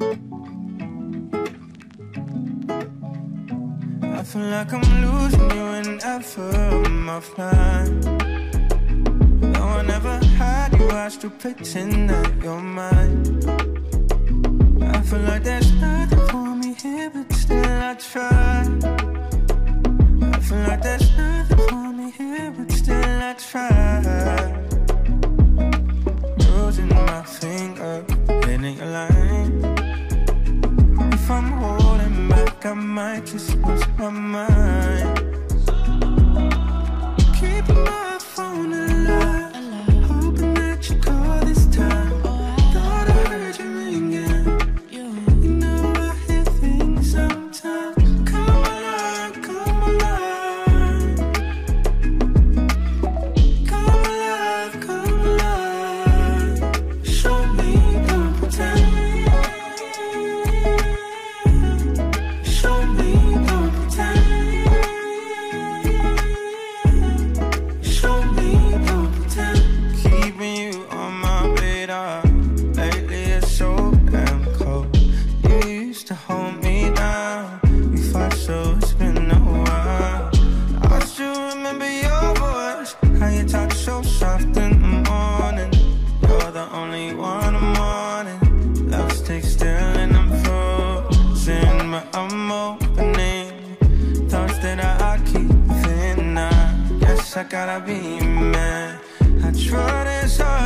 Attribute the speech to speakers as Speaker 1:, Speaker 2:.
Speaker 1: I feel like I'm losing you and ever of my offline. Though I never had you, I still pretend that you're mine. I feel like there's nothing for me here, but still I try. I might just lose my mind. I gotta be man. I tried this hard